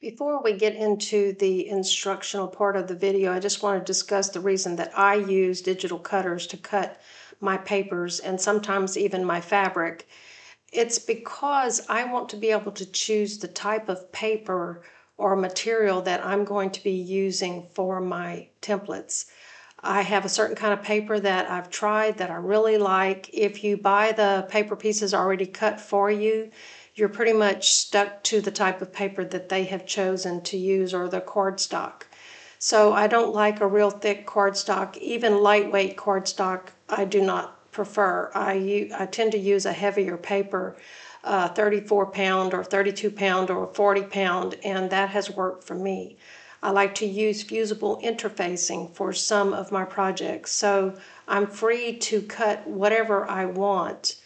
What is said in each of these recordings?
Before we get into the instructional part of the video, I just want to discuss the reason that I use digital cutters to cut my papers and sometimes even my fabric. It's because I want to be able to choose the type of paper or material that I'm going to be using for my templates. I have a certain kind of paper that I've tried that I really like. If you buy the paper pieces already cut for you, you're pretty much stuck to the type of paper that they have chosen to use or the cardstock. So I don't like a real thick cardstock. Even lightweight cardstock I do not prefer. I, I tend to use a heavier paper, uh, 34 pound or 32 pound or 40 pound, and that has worked for me. I like to use fusible interfacing for some of my projects. So I'm free to cut whatever I want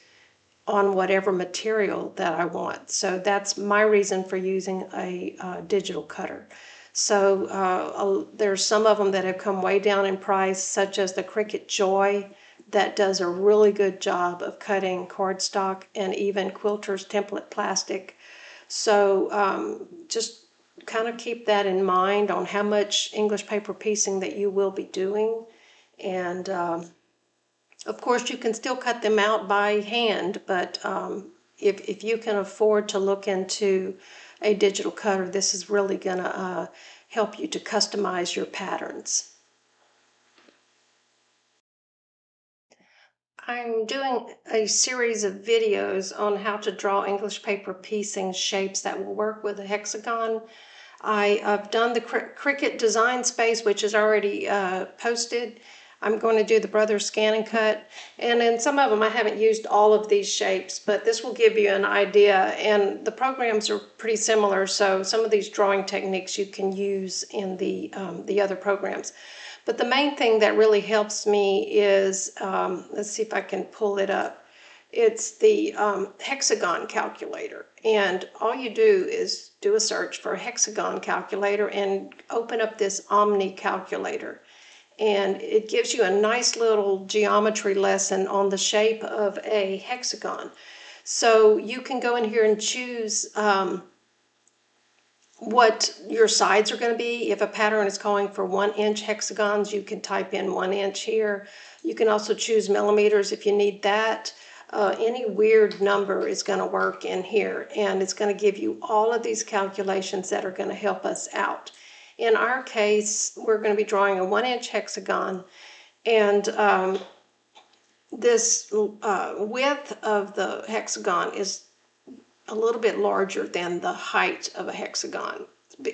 on whatever material that I want. So that's my reason for using a uh, digital cutter. So uh, there's some of them that have come way down in price, such as the Cricut Joy, that does a really good job of cutting cardstock and even Quilter's template plastic. So um, just kind of keep that in mind on how much English paper piecing that you will be doing. And um, of course, you can still cut them out by hand, but um, if, if you can afford to look into a digital cutter, this is really going to uh, help you to customize your patterns. I'm doing a series of videos on how to draw English paper piecing shapes that will work with a hexagon. I, have done the Cricut design space, which is already uh, posted. I'm going to do the Brothers ScanNCut. And in some of them, I haven't used all of these shapes, but this will give you an idea. And the programs are pretty similar, so some of these drawing techniques you can use in the, um, the other programs. But the main thing that really helps me is, um, let's see if I can pull it up. It's the um, hexagon calculator. And all you do is do a search for hexagon calculator and open up this Omni calculator and it gives you a nice little geometry lesson on the shape of a hexagon. So you can go in here and choose um, what your sides are going to be. If a pattern is calling for one inch hexagons, you can type in one inch here. You can also choose millimeters if you need that. Uh, any weird number is going to work in here and it's going to give you all of these calculations that are going to help us out. In our case, we're going to be drawing a one inch hexagon and um, this uh, width of the hexagon is a little bit larger than the height of a hexagon.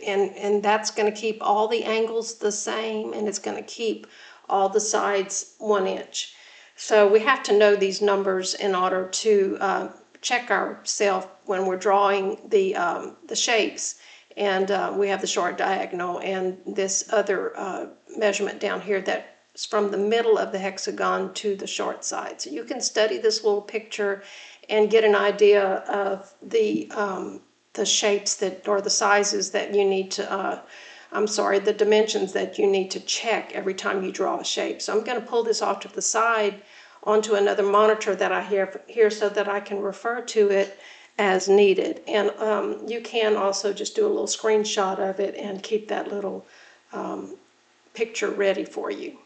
And, and that's going to keep all the angles the same and it's going to keep all the sides one inch. So we have to know these numbers in order to uh, check ourselves when we're drawing the, um, the shapes and uh, we have the short diagonal and this other uh, measurement down here that's from the middle of the hexagon to the short side. So you can study this little picture and get an idea of the um, the shapes that or the sizes that you need to uh, I'm sorry the dimensions that you need to check every time you draw a shape. So I'm going to pull this off to the side onto another monitor that I have here so that I can refer to it as needed. And um, you can also just do a little screenshot of it and keep that little um, picture ready for you.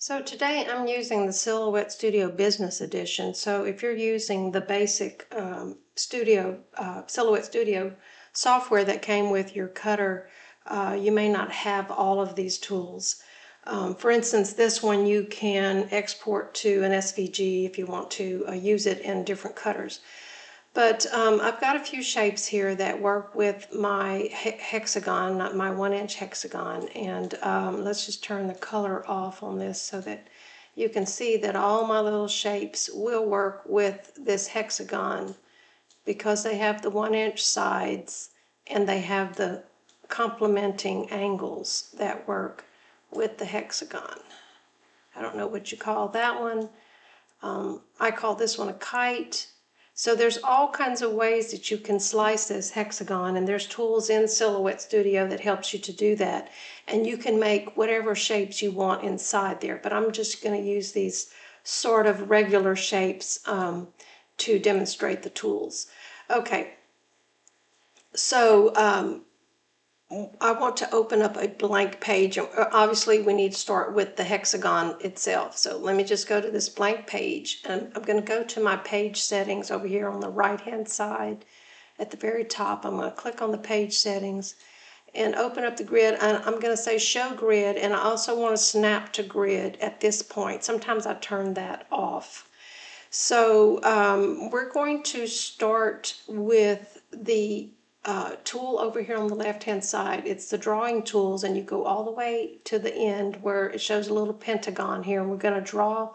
So today I'm using the Silhouette Studio Business Edition. So if you're using the basic um, Studio uh, Silhouette Studio software that came with your cutter, uh, you may not have all of these tools. Um, for instance, this one you can export to an SVG if you want to uh, use it in different cutters. But um, I've got a few shapes here that work with my he hexagon, not my one inch hexagon. And um, let's just turn the color off on this so that you can see that all my little shapes will work with this hexagon because they have the one inch sides and they have the complementing angles that work with the hexagon. I don't know what you call that one. Um, I call this one a kite. So there's all kinds of ways that you can slice this hexagon and there's tools in Silhouette Studio that helps you to do that. And you can make whatever shapes you want inside there. But I'm just going to use these sort of regular shapes um, to demonstrate the tools. Okay, So um, I want to open up a blank page. Obviously, we need to start with the hexagon itself. So let me just go to this blank page. And I'm going to go to my page settings over here on the right-hand side. At the very top, I'm going to click on the page settings and open up the grid. And I'm going to say show grid. And I also want to snap to grid at this point. Sometimes I turn that off. So um, we're going to start with the uh, tool over here on the left hand side. It's the drawing tools and you go all the way to the end where it shows a little pentagon here and we're going to draw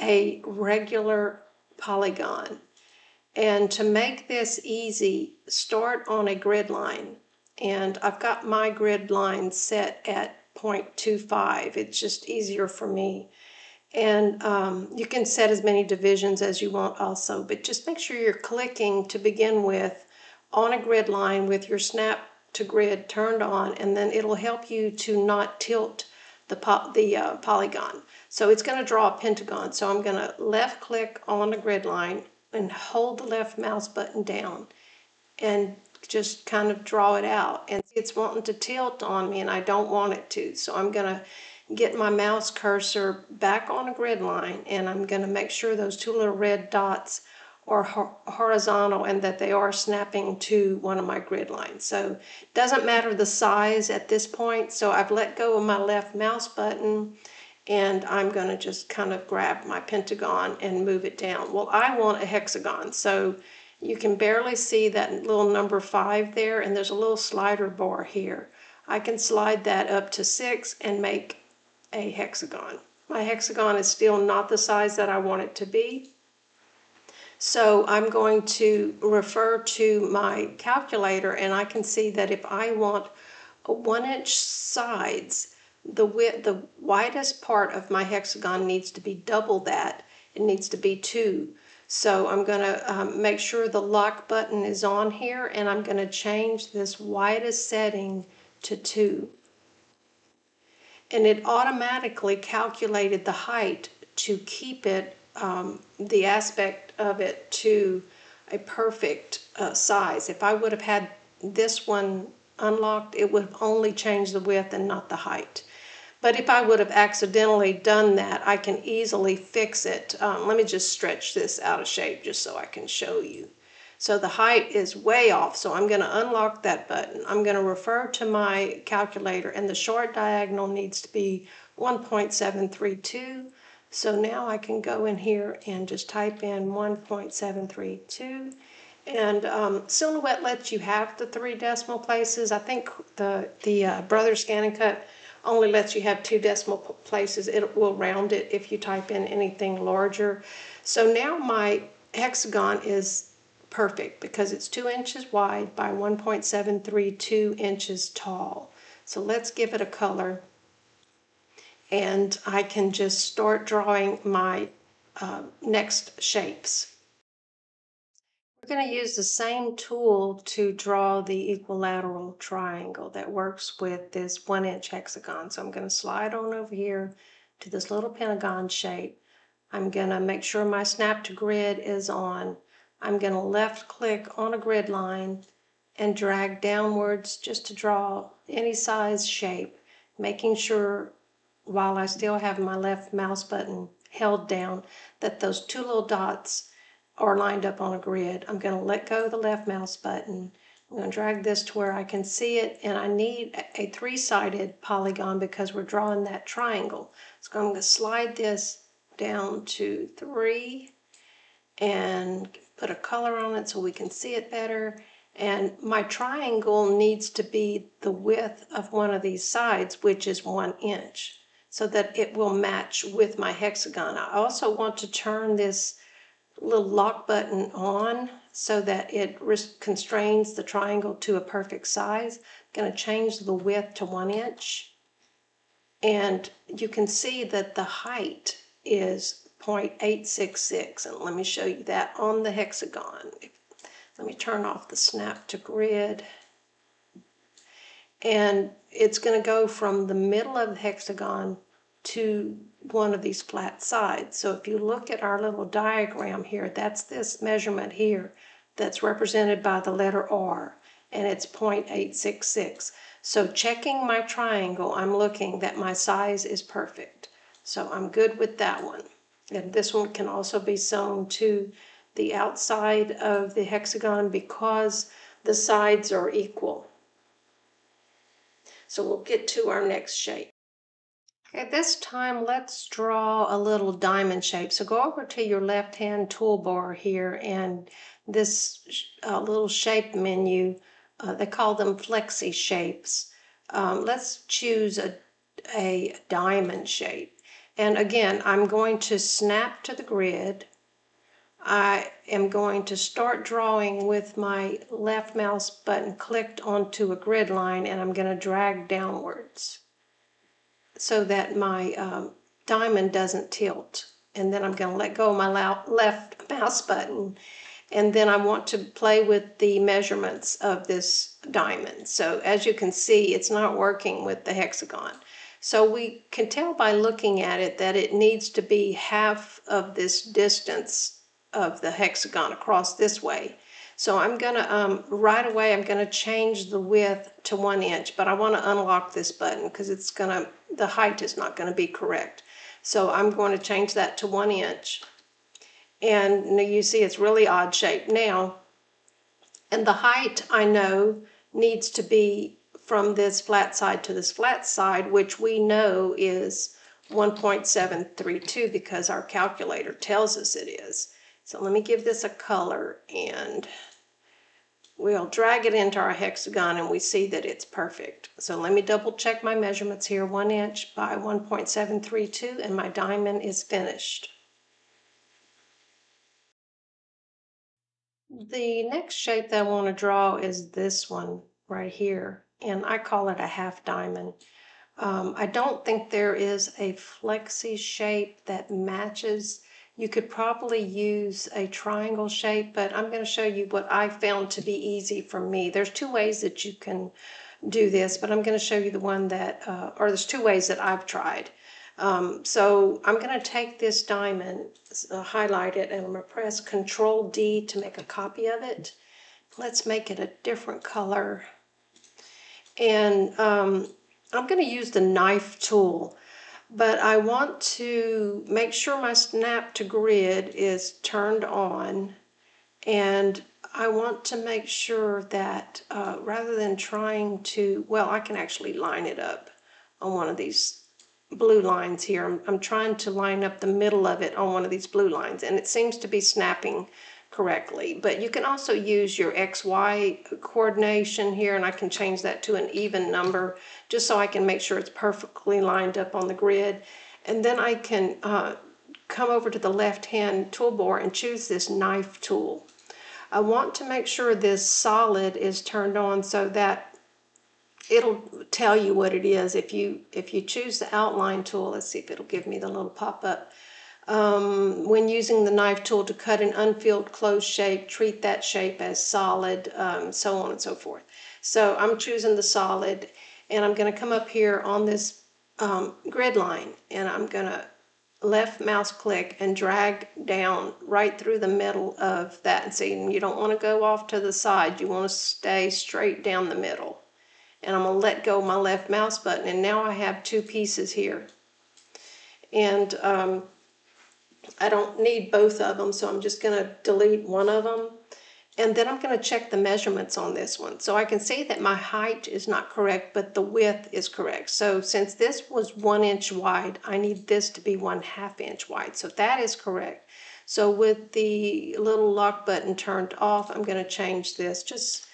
a regular polygon. And to make this easy, start on a grid line. And I've got my grid line set at 0.25. It's just easier for me. And um, you can set as many divisions as you want also, but just make sure you're clicking to begin with on a grid line with your snap to grid turned on and then it'll help you to not tilt the, po the uh, polygon. So it's going to draw a pentagon. So I'm going to left click on the grid line and hold the left mouse button down and just kind of draw it out. And it's wanting to tilt on me and I don't want it to. So I'm going to get my mouse cursor back on a grid line and I'm going to make sure those two little red dots or horizontal and that they are snapping to one of my grid lines. So it doesn't matter the size at this point. So I've let go of my left mouse button and I'm going to just kind of grab my pentagon and move it down. Well, I want a hexagon. So you can barely see that little number five there and there's a little slider bar here. I can slide that up to six and make a hexagon. My hexagon is still not the size that I want it to be. So I'm going to refer to my calculator and I can see that if I want one inch sides, the width, the widest part of my hexagon needs to be double that. It needs to be two. So I'm going to um, make sure the lock button is on here and I'm going to change this widest setting to two. And it automatically calculated the height to keep it um, the aspect of it to a perfect uh, size. If I would have had this one unlocked, it would have only changed the width and not the height. But if I would have accidentally done that, I can easily fix it. Um, let me just stretch this out of shape just so I can show you. So the height is way off, so I'm going to unlock that button. I'm going to refer to my calculator, and the short diagonal needs to be 1.732. So now I can go in here and just type in 1.732. And um, Silhouette lets you have the three decimal places. I think the, the uh, Brother ScanNCut only lets you have two decimal places. It will round it if you type in anything larger. So now my hexagon is perfect because it's two inches wide by 1.732 inches tall. So let's give it a color and I can just start drawing my uh, next shapes. We're going to use the same tool to draw the equilateral triangle that works with this one inch hexagon. So I'm going to slide on over here to this little pentagon shape. I'm going to make sure my snap to grid is on. I'm going to left click on a grid line and drag downwards just to draw any size shape, making sure while I still have my left mouse button held down that those two little dots are lined up on a grid. I'm going to let go of the left mouse button. I'm going to drag this to where I can see it and I need a three-sided polygon because we're drawing that triangle. So I'm going to slide this down to three and put a color on it so we can see it better. And my triangle needs to be the width of one of these sides, which is one inch so that it will match with my hexagon. I also want to turn this little lock button on so that it constrains the triangle to a perfect size. I'm going to change the width to one inch. And you can see that the height is 0.866. And let me show you that on the hexagon. Let me turn off the snap to grid. And it's going to go from the middle of the hexagon to one of these flat sides. So if you look at our little diagram here, that's this measurement here that's represented by the letter R. and it's 0.866. So checking my triangle, I'm looking that my size is perfect. So I'm good with that one. And this one can also be sewn to the outside of the hexagon because the sides are equal. So we'll get to our next shape. At this time, let's draw a little diamond shape. So go over to your left-hand toolbar here and this uh, little shape menu, uh, they call them flexi shapes. Um, let's choose a, a diamond shape. And again, I'm going to snap to the grid. I am going to start drawing with my left mouse button clicked onto a grid line and I'm going to drag downwards so that my um, diamond doesn't tilt. And then I'm going to let go of my left mouse button. And then I want to play with the measurements of this diamond. So as you can see, it's not working with the hexagon. So we can tell by looking at it that it needs to be half of this distance of the hexagon across this way. So I'm going to, um, right away, I'm going to change the width to one inch, but I want to unlock this button because it's going to, the height is not going to be correct. So I'm going to change that to one inch. And you see it's really odd shape now. And the height I know needs to be from this flat side to this flat side, which we know is 1.732 because our calculator tells us it is. So let me give this a color and we'll drag it into our hexagon and we see that it's perfect. So let me double check my measurements here, one inch by 1.732 and my diamond is finished. The next shape that I want to draw is this one right here and I call it a half diamond. Um, I don't think there is a flexi shape that matches you could probably use a triangle shape, but I'm going to show you what I found to be easy for me. There's two ways that you can do this, but I'm going to show you the one that, uh, or there's two ways that I've tried. Um, so I'm going to take this diamond, uh, highlight it, and I'm going to press Control D to make a copy of it. Let's make it a different color. And um, I'm going to use the knife tool but I want to make sure my snap to grid is turned on and I want to make sure that uh, rather than trying to, well, I can actually line it up on one of these blue lines here. I'm, I'm trying to line up the middle of it on one of these blue lines and it seems to be snapping correctly. But you can also use your XY coordination here, and I can change that to an even number just so I can make sure it's perfectly lined up on the grid. And then I can uh, come over to the left-hand toolbar and choose this knife tool. I want to make sure this solid is turned on so that it'll tell you what it is. If you if you choose the outline tool, let's see if it'll give me the little pop-up um, when using the knife tool to cut an unfilled closed shape, treat that shape as solid, um, so on and so forth. So I'm choosing the solid and I'm going to come up here on this um, grid line and I'm going to left mouse click and drag down right through the middle of that. And see you don't want to go off to the side you want to stay straight down the middle. And I'm going to let go my left mouse button and now I have two pieces here. And um, I don't need both of them, so I'm just going to delete one of them. And then I'm going to check the measurements on this one. So I can see that my height is not correct, but the width is correct. So since this was one inch wide, I need this to be one half inch wide. So that is correct. So with the little lock button turned off, I'm going to change this just,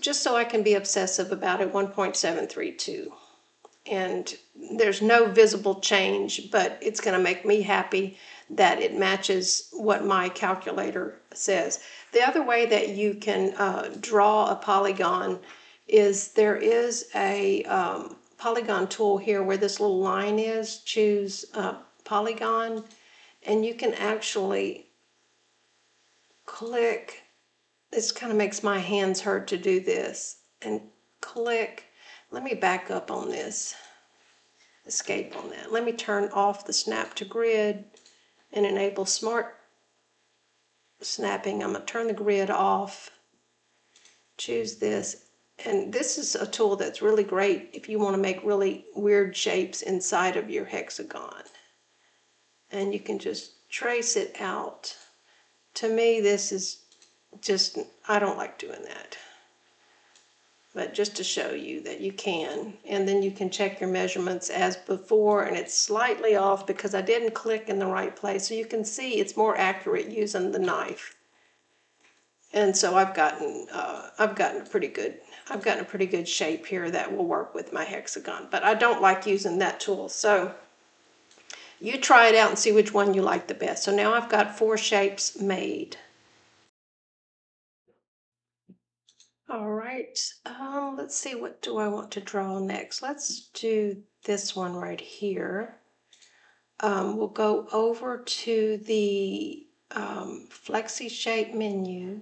just so I can be obsessive about it, 1.732 and there's no visible change, but it's going to make me happy that it matches what my calculator says. The other way that you can uh, draw a polygon is there is a um, polygon tool here where this little line is. Choose polygon and you can actually click. This kind of makes my hands hurt to do this and click let me back up on this, escape on that. Let me turn off the snap to grid and enable smart snapping. I'm to turn the grid off, choose this. And this is a tool that's really great if you want to make really weird shapes inside of your hexagon. And you can just trace it out. To me, this is just, I don't like doing that. But just to show you that you can. And then you can check your measurements as before, and it's slightly off because I didn't click in the right place. So you can see it's more accurate using the knife. And so I've gotten, uh, I've gotten a pretty good, I've gotten a pretty good shape here that will work with my hexagon. But I don't like using that tool. So you try it out and see which one you like the best. So now I've got four shapes made. All right, um, let's see, what do I want to draw next? Let's do this one right here. Um, we'll go over to the um, Flexi Shape menu.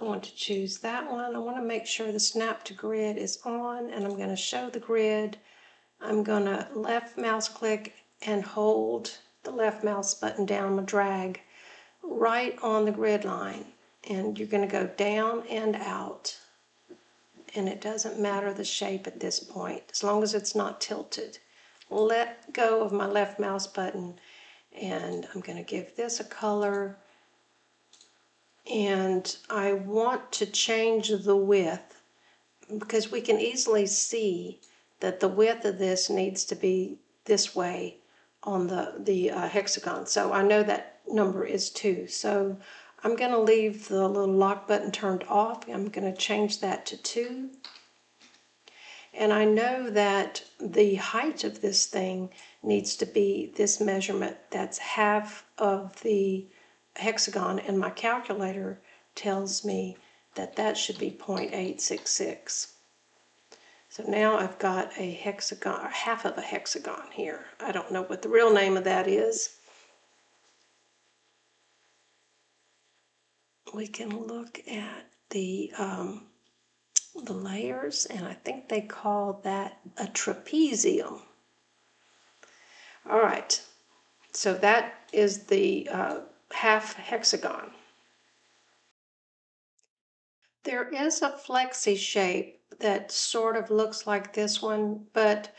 I want to choose that one. I want to make sure the Snap to Grid is on, and I'm going to show the grid. I'm going to left mouse click and hold the left mouse button down, I'm drag right on the grid line. And you're going to go down and out. And it doesn't matter the shape at this point, as long as it's not tilted. Let go of my left mouse button and I'm going to give this a color. And I want to change the width because we can easily see that the width of this needs to be this way on the, the uh, hexagon. So I know that number is 2. So I'm going to leave the little lock button turned off. I'm going to change that to 2. And I know that the height of this thing needs to be this measurement. That's half of the hexagon, and my calculator tells me that that should be 0.866. So now I've got a hexagon, half of a hexagon here. I don't know what the real name of that is. We can look at the, um, the layers, and I think they call that a trapezium. All right, so that is the uh, half hexagon. There is a flexi shape that sort of looks like this one, but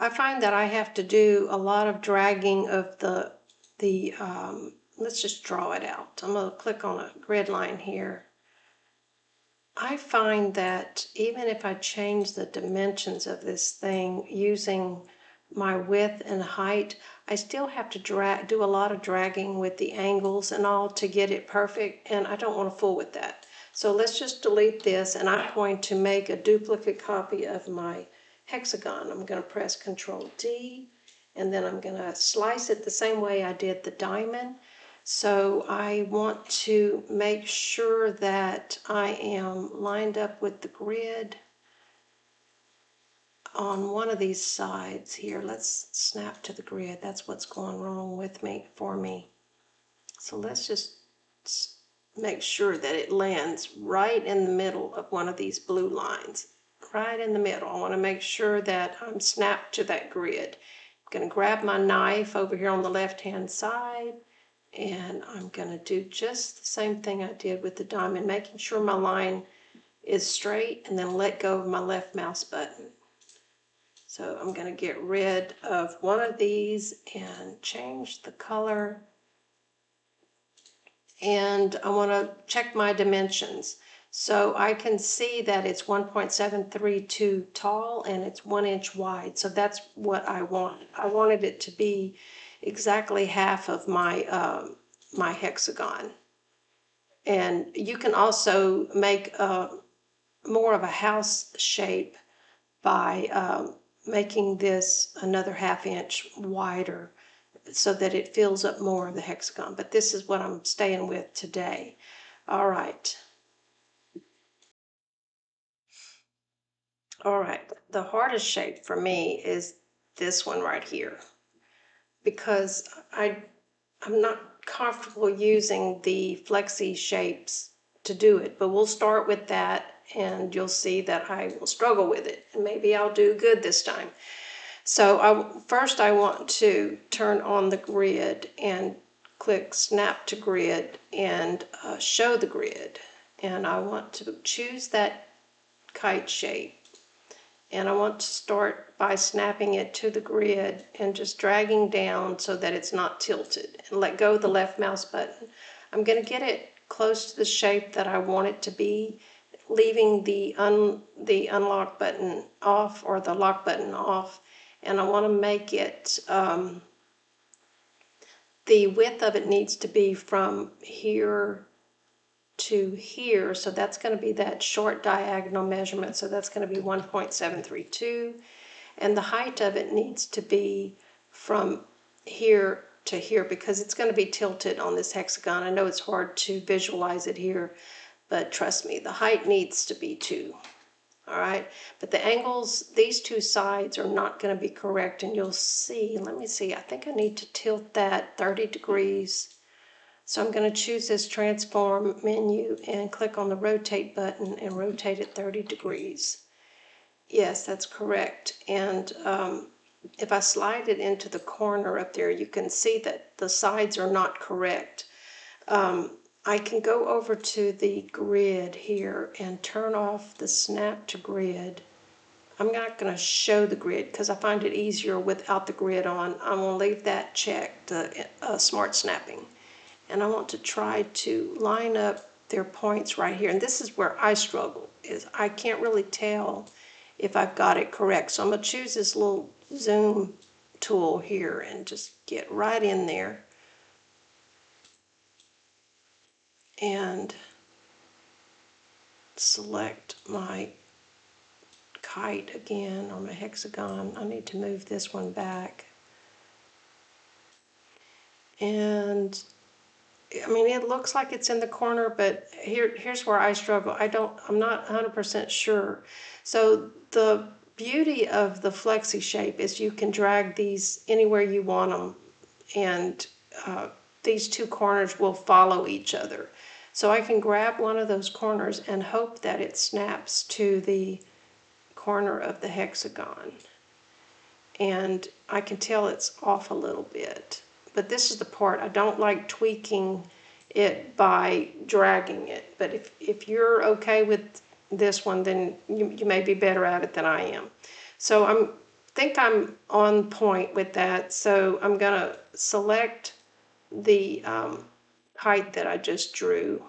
I find that I have to do a lot of dragging of the, the um, let's just draw it out. I'm going to click on a grid line here. I find that even if I change the dimensions of this thing using my width and height, I still have to drag, do a lot of dragging with the angles and all to get it perfect, and I don't want to fool with that. So let's just delete this and I'm going to make a duplicate copy of my hexagon. I'm going to press Control D and then I'm going to slice it the same way I did the diamond. So I want to make sure that I am lined up with the grid on one of these sides here. Let's snap to the grid. That's what's going wrong with me for me. So let's just make sure that it lands right in the middle of one of these blue lines. Right in the middle. I want to make sure that I'm snapped to that grid. I'm going to grab my knife over here on the left hand side and I'm going to do just the same thing I did with the diamond, making sure my line is straight and then let go of my left mouse button. So I'm going to get rid of one of these and change the color and I want to check my dimensions. So I can see that it's 1.732 tall and it's one inch wide. So that's what I want. I wanted it to be exactly half of my, um, my hexagon. And you can also make a, uh, more of a house shape by um, making this another half inch wider so that it fills up more of the hexagon. But this is what I'm staying with today. All right. All right, the hardest shape for me is this one right here because I, I'm not comfortable using the flexi shapes to do it, but we'll start with that and you'll see that I will struggle with it and maybe I'll do good this time. So I, first I want to turn on the grid and click snap to grid and uh, show the grid. and I want to choose that kite shape. And I want to start by snapping it to the grid and just dragging down so that it's not tilted and let go of the left mouse button. I'm going to get it close to the shape that I want it to be, leaving the, un, the unlock button off or the lock button off. And I want to make it, um, the width of it needs to be from here to here. So that's going to be that short diagonal measurement. So that's going to be 1.732. And the height of it needs to be from here to here because it's going to be tilted on this hexagon. I know it's hard to visualize it here, but trust me, the height needs to be two. All right, but the angles, these two sides are not going to be correct, and you'll see, let me see, I think I need to tilt that 30 degrees. So I'm going to choose this transform menu and click on the rotate button and rotate it 30 degrees. Yes, that's correct. And um, if I slide it into the corner up there, you can see that the sides are not correct. Um, I can go over to the grid here and turn off the snap to grid. I'm not going to show the grid because I find it easier without the grid on. I'm going to leave that checked, uh, uh, smart snapping. And I want to try to line up their points right here. And this is where I struggle, is I can't really tell if I've got it correct. So I'm to choose this little zoom tool here and just get right in there. And select my kite again or my hexagon. I need to move this one back. And I mean, it looks like it's in the corner, but here, here's where I struggle. I don't, I'm not 100% sure. So the beauty of the flexi shape is you can drag these anywhere you want them and uh, these two corners will follow each other. So I can grab one of those corners and hope that it snaps to the corner of the hexagon. And I can tell it's off a little bit. But this is the part I don't like tweaking it by dragging it. But if, if you're okay with this one, then you, you may be better at it than I am. So I'm think I'm on point with that. So I'm going to select the um, height that I just drew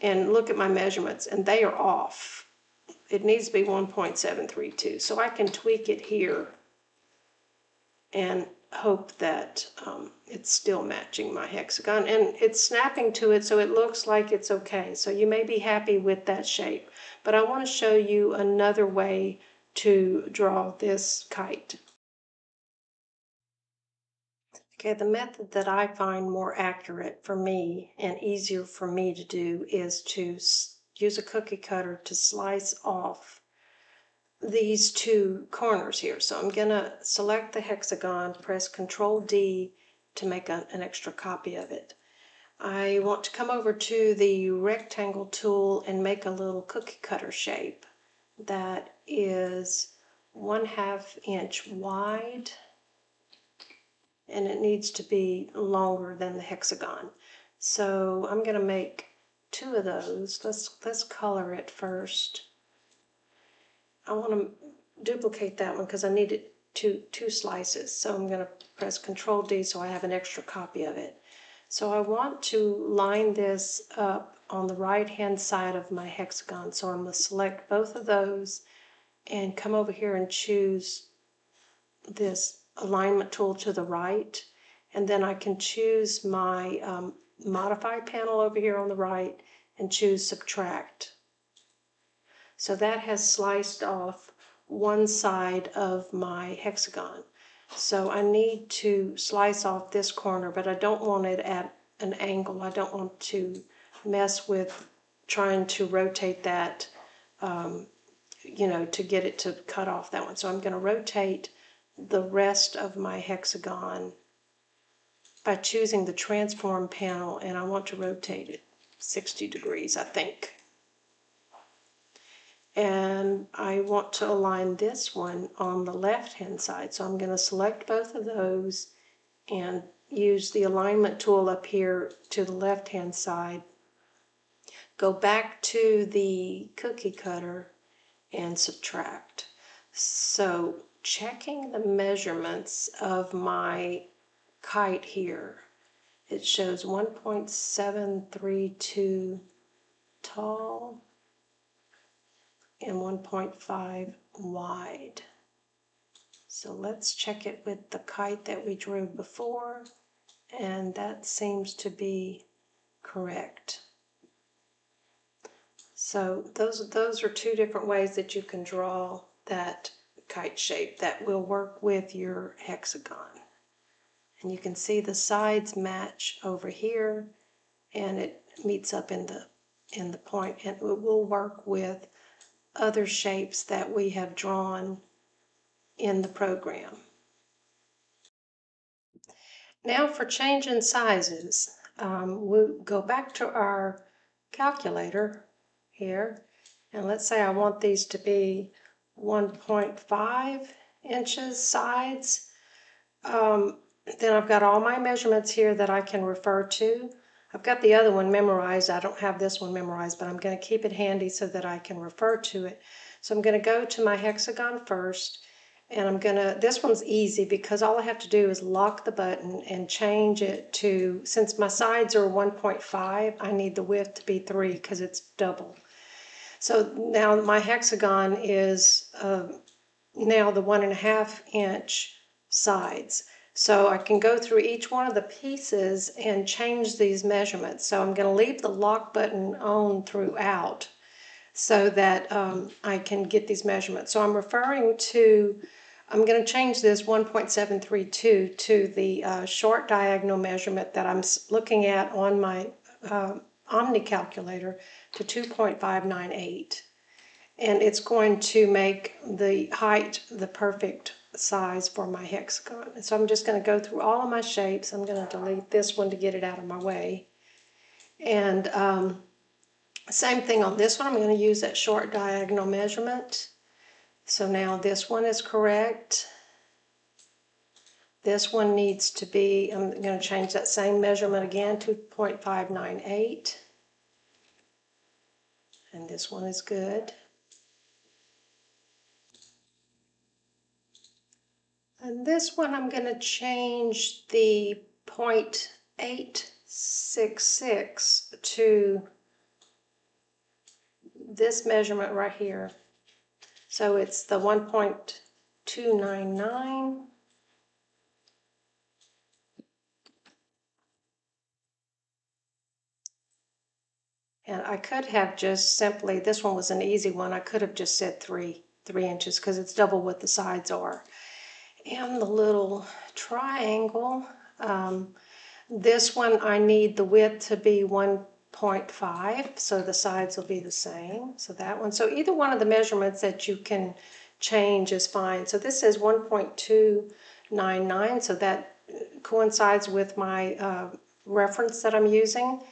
and look at my measurements and they are off. It needs to be 1.732. So I can tweak it here and hope that um, it's still matching my hexagon and it's snapping to it so it looks like it's okay. So you may be happy with that shape. But I want to show you another way to draw this kite. Okay, the method that I find more accurate for me and easier for me to do is to use a cookie cutter to slice off these two corners here. So I'm going to select the hexagon, press Control D to make a, an extra copy of it. I want to come over to the rectangle tool and make a little cookie cutter shape that is one half inch wide and it needs to be longer than the hexagon. So I'm going to make two of those. Let's, let's color it first. I want to duplicate that one because I need it two, two slices. So I'm going to press Control D so I have an extra copy of it. So I want to line this up on the right hand side of my hexagon. So I'm going to select both of those and come over here and choose this alignment tool to the right. And then I can choose my um, modify panel over here on the right and choose subtract. So that has sliced off one side of my hexagon. So I need to slice off this corner, but I don't want it at an angle. I don't want to mess with trying to rotate that, um, you know, to get it to cut off that one. So I'm going to rotate the rest of my hexagon by choosing the transform panel and I want to rotate it 60 degrees, I think and I want to align this one on the left hand side. So I'm going to select both of those and use the alignment tool up here to the left hand side go back to the cookie cutter and subtract. So checking the measurements of my kite here, it shows 1.732 tall and 1.5 wide. So let's check it with the kite that we drew before, and that seems to be correct. So those, those are two different ways that you can draw that kite shape that will work with your hexagon. And you can see the sides match over here and it meets up in the in the point and it will work with other shapes that we have drawn in the program. Now for changing sizes, um, we'll go back to our calculator here and let's say I want these to be 1.5 inches sides. Um, then I've got all my measurements here that I can refer to. I've got the other one memorized. I don't have this one memorized, but I'm going to keep it handy so that I can refer to it. So I'm going to go to my hexagon first, and I'm going to, this one's easy because all I have to do is lock the button and change it to, since my sides are 1.5, I need the width to be 3 because it's double. So now my hexagon is uh, now the one and a half inch sides. So I can go through each one of the pieces and change these measurements. So I'm going to leave the lock button on throughout so that um, I can get these measurements. So I'm referring to, I'm going to change this 1.732 to the uh, short diagonal measurement that I'm looking at on my uh, Omni calculator to 2.598. And it's going to make the height the perfect size for my hexagon. So I'm just going to go through all of my shapes. I'm going to delete this one to get it out of my way. And um, same thing on this one. I'm going to use that short diagonal measurement. So now this one is correct. This one needs to be, I'm going to change that same measurement again, 2.598. And this one is good. And this one I'm going to change the 0.866 to this measurement right here. So it's the 1.299 And I could have just simply, this one was an easy one, I could have just said three, three inches because it's double what the sides are. And the little triangle, um, this one I need the width to be 1.5, so the sides will be the same. So that one, so either one of the measurements that you can change is fine. So this is 1.299, so that coincides with my uh, reference that I'm using.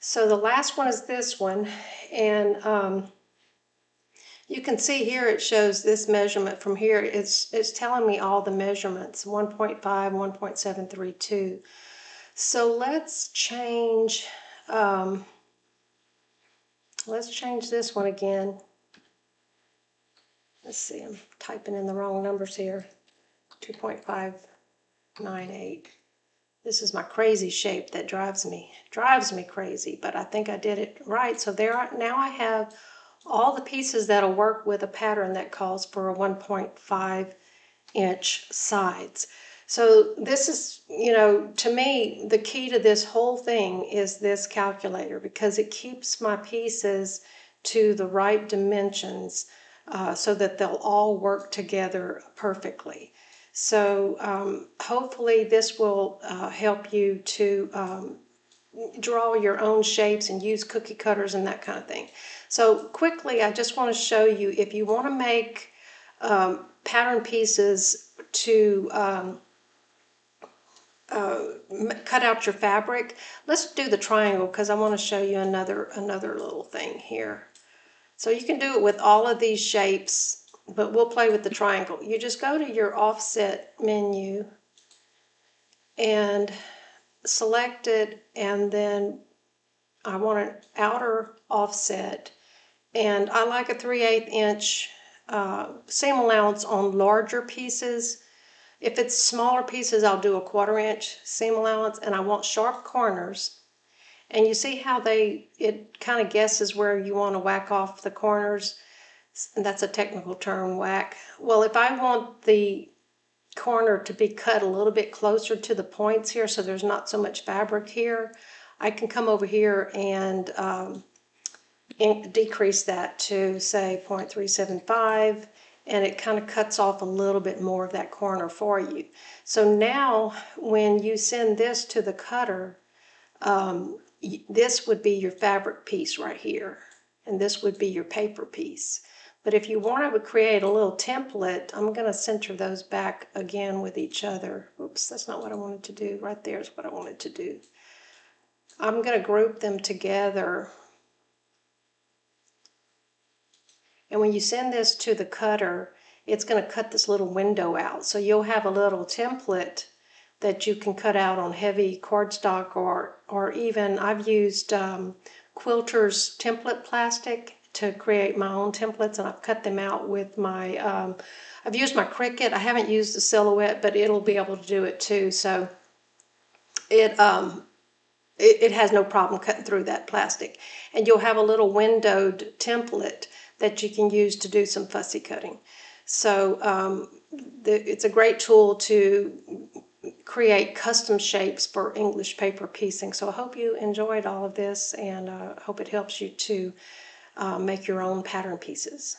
So the last one is this one, and um, you can see here it shows this measurement from here. It's, it's telling me all the measurements, 1.5, 1.732. So let's change, um, let's change this one again. Let's see, I'm typing in the wrong numbers here. 2.598. This is my crazy shape that drives me, drives me crazy, but I think I did it right. So there now I have all the pieces that'll work with a pattern that calls for a 1.5 inch sides. So this is, you know, to me, the key to this whole thing is this calculator because it keeps my pieces to the right dimensions uh, so that they'll all work together perfectly. So um, hopefully this will uh, help you to um, draw your own shapes and use cookie cutters and that kind of thing. So quickly, I just want to show you if you want to make um, pattern pieces to um, uh, cut out your fabric, let's do the triangle because I want to show you another another little thing here. So you can do it with all of these shapes but we'll play with the triangle. You just go to your offset menu and select it and then I want an outer offset. And I like a 3 8 inch uh, seam allowance on larger pieces. If it's smaller pieces, I'll do a quarter inch seam allowance and I want sharp corners. And you see how they, it kind of guesses where you want to whack off the corners. And that's a technical term, whack. Well, if I want the corner to be cut a little bit closer to the points here so there's not so much fabric here, I can come over here and um, decrease that to say 0.375 and it kind of cuts off a little bit more of that corner for you. So now when you send this to the cutter, um, this would be your fabric piece right here and this would be your paper piece. But if you want to create a little template, I'm going to center those back again with each other. Oops, that's not what I wanted to do. Right there is what I wanted to do. I'm going to group them together. And when you send this to the cutter, it's going to cut this little window out. So you'll have a little template that you can cut out on heavy cardstock or, or even I've used um, Quilter's template plastic to create my own templates and I've cut them out with my, um, I've used my Cricut. I haven't used the Silhouette, but it'll be able to do it too. So it, um, it, it has no problem cutting through that plastic. And you'll have a little windowed template that you can use to do some fussy cutting. So um, the, it's a great tool to create custom shapes for English paper piecing. So I hope you enjoyed all of this and I uh, hope it helps you to uh, make your own pattern pieces.